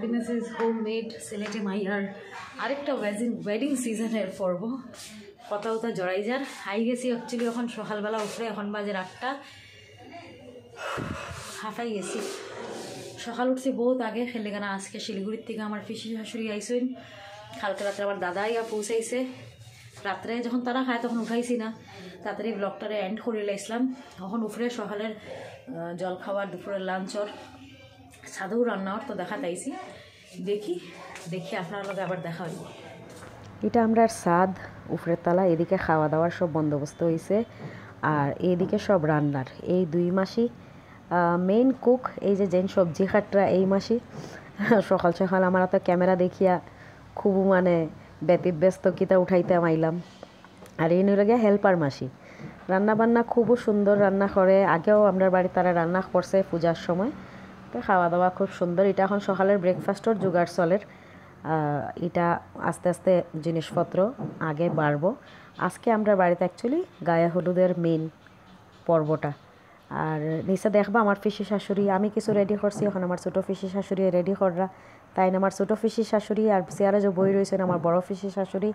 Happiness is home made সিলেটে মাইয়ার আরেকটা ওয়েডিং ওয়েডিং সিজনের পর্ব কথা কথা জড়াই যার হাই গেছি অ্যাকচুয়ালি এখন সকালবেলা উঠলে এখন বাজে আটটা হাফাই গেছি সকাল উঠছি বহুত আগে খেলে কেন আজকে শিলিগুড়ির থেকে আমার পিসি শাশুড়ি আইসেন কালকে রাত্রে আমার দাদা ইয়া পৌঁছাইছে রাত্রে যখন তারা খায় তখন উঠাইছি না তাড়াতাড়ি ব্লগটারে এন্ড করে লাইছিলাম তখন উফরে সকালের জল খাবার দুপুরের লাঞ্চর সাধু রান্নার তো দেখা তাইছি দেখি দেখি আপনার লগে আবার দেখা হইব। এটা আমরা সাদ উপরের তলা, এদিকে খাওয়া দাওয়ার সব বন্দোবস্ত হয়েছে আর এদিকে সব রান্নার। এই দুই মাসই মেইন কুক এই যে যেন সবজি খাটরা এই মাসি। সকাল সকাল আমার তো ক্যামেরা দেখিয়া খুব মানে ব্যতিব্যস্ত কিতা উঠাইতে আইলাম। আর এই নিয়ে হেল্পার মাসি। রান্না বান্না খুবই সুন্দর রান্না করে। আগেও আমরা বাড়ি তারা রান্না করছে পূজার সময়। তো খাওয়া দাওয়া খুব সুন্দর। এটা এখন সকালের ব্রেকফাস্টর জোগাড় চলের। এটা আস্তে আস্তে জিনিসপত্র আগে বাড়বো। আজকে আমরা বাড়িতে অ্যাকচুয়ালি গায়ে হলুদের মেন পর্বটা। আর নিচে দেখবা আমার ফিসি শাশুড়ি, আমি কিছু রেডি করছি, এখন আমার ছোটো ফিসি শাশুড়ি রেডি কররা। তাই না, আমার ছোটো ফিসি শাশুড়ি আর চেয়ারে যে বই রয়েছেন আমার বড় ফিসি শাশুড়ি,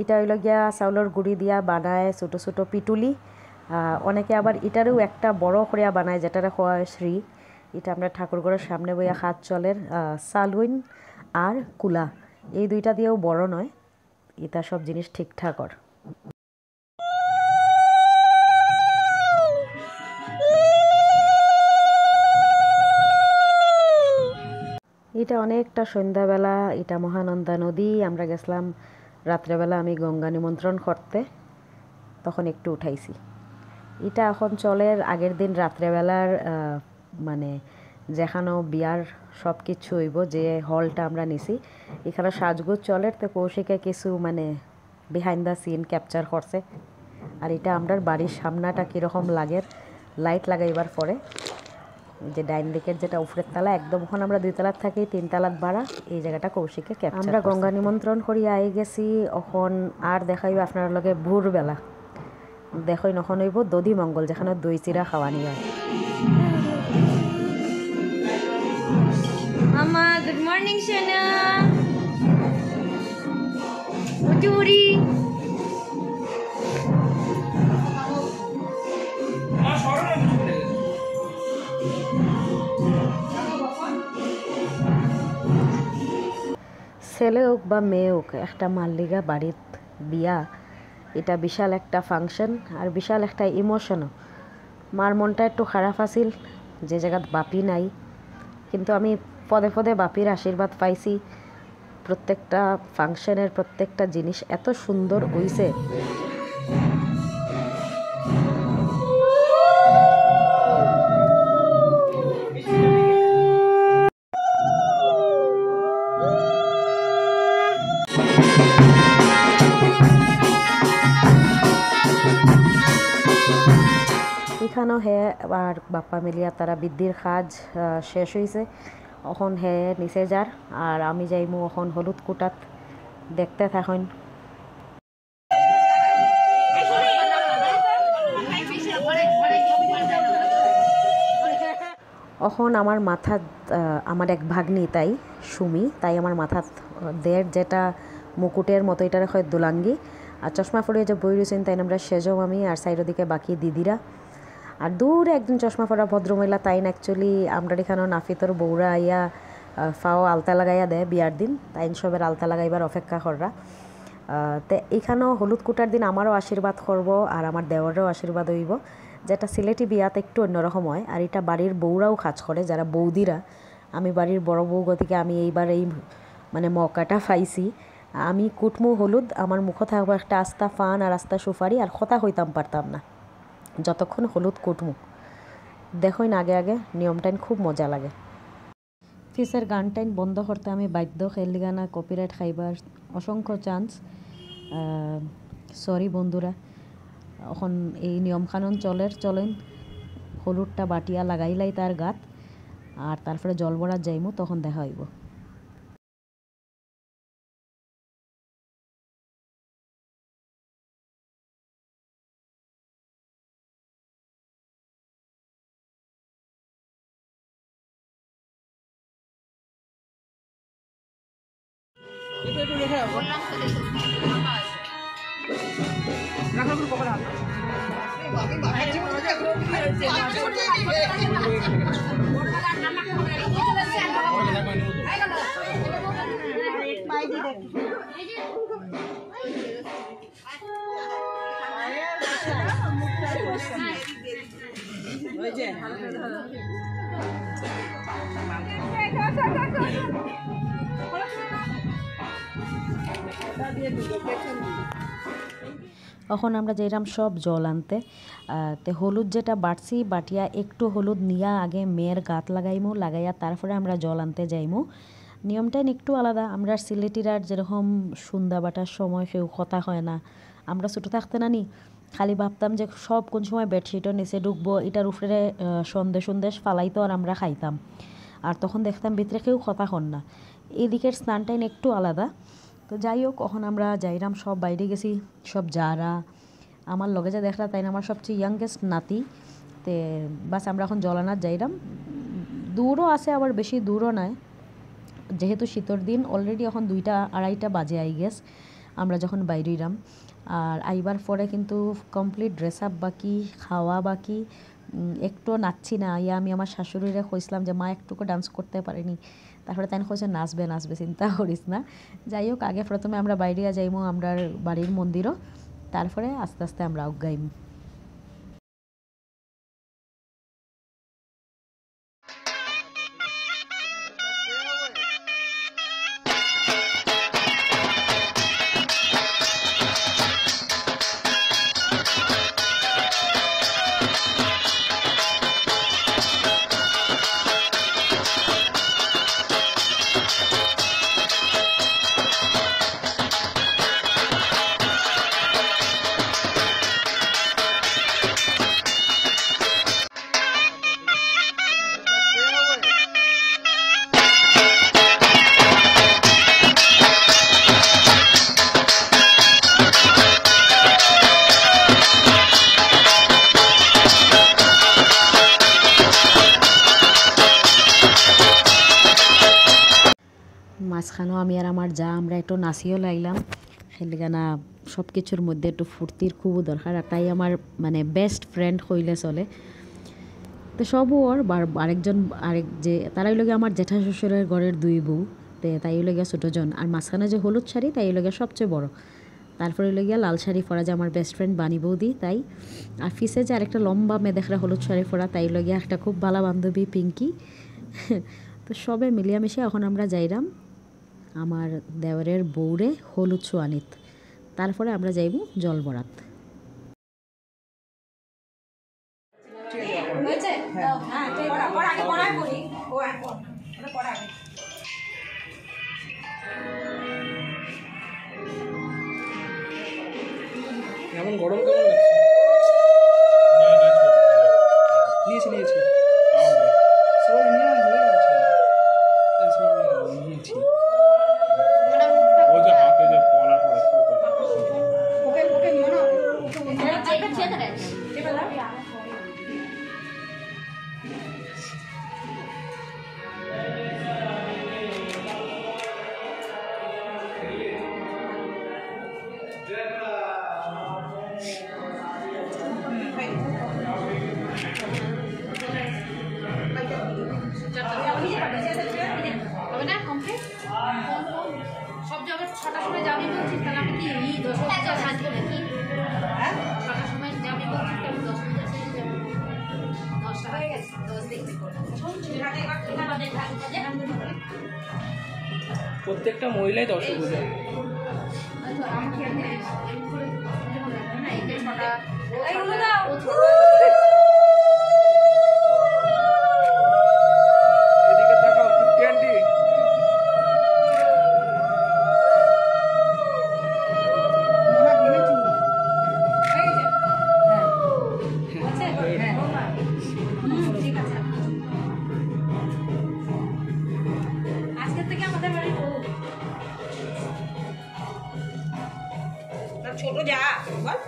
এটা হইল গিয়া চাউলের গুড়ি দিয়া বানায় ছোটো ছোটো পিটুলি। অনেকে আবার এটারও একটা বড় করিয়া বানায়, যেটারে খোয়া শ্রী। এটা আমরা ঠাকুরঘরের সামনে বইয়া হাত চলের সালুইন আর কুলা। এই দুইটা দিয়েও বড় নয়, এটা সব জিনিস ঠিকঠাক ঠিকঠাকর। এটা অনেকটা সন্ধ্যাবেলা, এটা মহানন্দা নদী। আমরা গেছিলাম রাত্রেবেলা আমি গঙ্গা নিমন্ত্রণ করতে, তখন একটু উঠাইছি। এটা এখন চলের আগের দিন রাত্রেবেলার মানে যেখানো বিয়ার সব কিছু হইব, যে হলটা আমরা নিছি, এখানে সাজগোজ চলে, তো কৌশিকে কিছু মানে বিহাইন্ড দ্য সিন ক্যাপচার করছে। আর এটা আমরা বাড়ির সামনাটা কীরকম লাগে লাইট লাগাইবার পরে। যে ডাইন দিকের যেটা উপরের তালা, একদম ওখানে আমরা দুই তালাত থাকি, তিন তালাত বাড়া এই জায়গাটা কৌশিকে ক্যাপচার আমরা গঙ্গা নিমন্ত্রণ করি আই গেছি, এখন আর দেখাইব আপনার লগে ভোরবেলা। দেখই নখন হইব দধি মঙ্গল, যেখানে দই চিরা খাওয়ানি হয় ছেলে হোক বা মেয়ে হোক, একটা মাল্লিগা বাড়িত বিয়া, এটা বিশাল একটা ফাংশন আর বিশাল একটা ইমোশনও মার মনটা একটু খারাপ আছিল, যে জায়গাত বাপি নাই। কিন্তু আমি পদে পদে বাপির আশীর্বাদ পাইছি। প্রত্যেকটা ফাংশনের প্রত্যেকটা জিনিস এত সুন্দর হইছে। এখানেও হে, আর বাপ্পা মিলিয়া তারা বৃদ্ধির কাজ শেষ হয়েছে এখন হে নিচে যার, আর আমি যাইমু এখন হলুদ কুটাত। দেখতে থাকুন। এখন আমার মাথাত আমার এক ভাগ্নি তাই, সুমি। তাই আমার মাথাত দের যেটা মুকুটের মতো, এটার হয় দুলাঙ্গি। আর চশমা পরে যে বই রয়েছেন তাই আমরা সেজও আমি, আর সাইডের দিকে বাকি দিদিরা। আর দূরে একজন চশমা পরা ভদ্রমহিলা, তাই না অ্যাকচুয়ালি আমরা এখানেও নাফিতর বৌরা আইয়া ফাও আলতা লাগাইয়া দেয় বিয়ার দিন। তাইন সবের আলতা লাগাইবার অপেক্ষা কররা। তে এখানেও হলুদ কুটার দিন আমারও আশীর্বাদ করব আর আমার দেওয়ারও আশীর্বাদ হইব। যেটা সিলেটি বিয়াতে একটু অন্যরকম হয় আর এটা বাড়ির বউরাও কাজ করে, যারা বৌদিরা। আমি বাড়ির বড় বউ গতিকে আমি এইবার এই মানে মকাটা পাইছি। আমি কুটমু হলুদ, আমার মুখ থাকব একটা আস্তা ফান আর আস্তা সুপারি আর কথা হইতাম পারতাম না। যতক্ষণ হলুদ কুটমু। দেখোই আগে আগে, নিয়মটাইন খুব মজা লাগে। ফিসের গান টাইন বন্ধ করতে আমি বাধ্য খেলি গানা কপিরাইট খাইবার অসংখ্য চান্স সরি বন্ধুরা। এখন এই নিয়মকানুন চলের, চলেন, হলুদটা বাটিয়া লাগাইলাই তার গাত, আর তারপরে জল ভরা যাইমু, তখন দেখা হইব। বললাম তো দেখো ফাঁকা আছে। ওই যে তখন আমরা যাইলাম সব জল আনতে তে হলুদ যেটা বাটছি বাটিয়া একটু হলুদ নিয়া আগে মেয়ের গাত লাগাইমু, লাগাইয়া তারপরে আমরা জল আনতে যাইমু। নিয়মটাই একটু আলাদা, আমরা সিলেটির আর যেরকম সন্ধ্যা বাটার সময় কেউ কথা হয় না। আমরা ছোটো থাকতে না নি খালি ভাবতাম যে সব কোন সময় বেডশিটও নিচে ঢুকবো, এটার উপরে সন্দেশ সন্দেশ ফালাইতো আর আমরা খাইতাম। আর তখন দেখতাম ভিতরে কেউ কথা হন না। এদিকের স্নানটাই একটু আলাদা। তো যাই হোক এখন আমরা যাইরাম, সব বাইরে গেছি, সব যারা। আমার লগে যা দেখলা, তাই না আমার সবচেয়ে ইয়াংগেস্ট নাতি। তে বাস আমরা এখন জলানার যাইরাম। দূরও আছে, আবার বেশি দূরও নয়। যেহেতু শীতর দিন অলরেডি এখন দুইটা, আড়াইটা বাজে আই গেস আমরা যখন বাইরে ইরাম আর আইবার পরে কিন্তু কমপ্লিট ড্রেস আপ বাকি খাওয়া বাকি একটু নাচছি না। ইয়া, আমি আমার শাশুড়িরে কইছিলাম যে, মা, একটুকু ডান্স করতে পারিনি। তারপরে তাই কইছে, নাচবে নাচবে, চিন্তা করিস না। যাই হোক, আগে প্রথমে আমরা বাইরে যাইমো আমরা বাড়ির মন্দিরও। তারপরে আস্তে আস্তে আমরা গাইম মাঝখানেও আমি আর আমার যা, আমরা একটু নাচিও লাগলাম সেলিগানা সব কিছুর মধ্যে একটু ফুর্তির খুব দরকার, আর তাই আমার মানে বেস্ট ফ্রেন্ড হইলে চলে। তো সব ওর আরেকজন, আরেক যে, তারাই লগে আমার জেঠা শ্বশুরের ঘরের দুই বউ। তে তাই লগে ছোটোজন আর মাঝখানে যে হলুদ শাড়ি, তাই লগে সবচেয়ে বড়। তারপরে লগিয়া লাল শাড়ি পরা যে আমার বেস্ট ফ্রেন্ড বানি বৌদি, তাই। আর ফিসে যে আরেকটা লম্বা মেদেখরা হলুদ শাড়ি পরা, তাই লগিয়া একটা খুব ভালো বান্ধবী পিঙ্কি। তো সবে মিলিয়ামিশে এখন আমরা যাইরাম। আমার দেওয়ারের বৌরে হলুদ সোয়ানিত। তারপরে আমরা যাইব জল বরাত আমি কি এই দশ বজে নাকি ছটার সময় যাবি বলছিস আমি দশ বজে সেজে যাব দশটা হয়ে গেছে দশ দেখতে প্রত্যেকটা মহিলাই দশ না? ছটা। ছোট যা বল